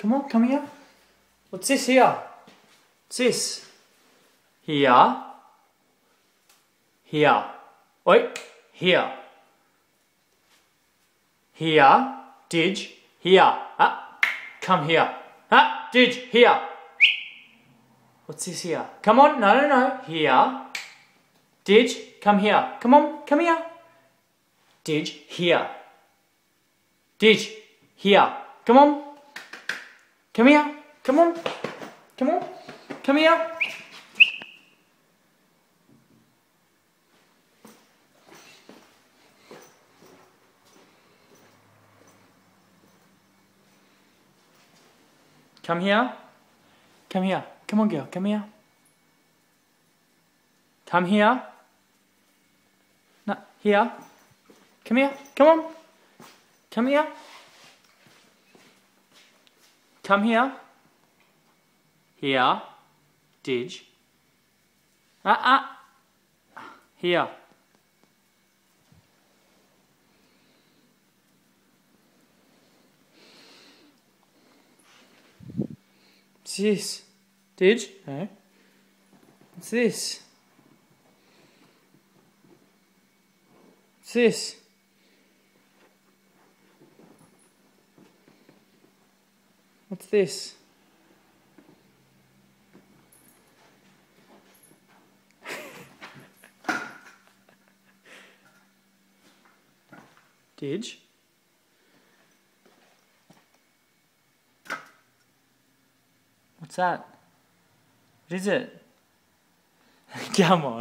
Come on, come here. What's this here? What's this? Here. Here. Wait. Here. Here. Didge. Here. Ah. Come here. Ah. Didge. Here. What's this here? Come on. No, no, no. Here. Didge. Come here. Come on. Come here. Didge. Here. Didge. Here. Come on. Come here. Come on. Come on. Come here. Come here. Come here. Come on, girl. Come here. Come here. No, here. Come here. Come on. Come here. Come here. Here. Didge. Ah, ah. Here. What's this? Didge? No. What's this? What's this? What's this? Didge? What's that? What is it? Come on.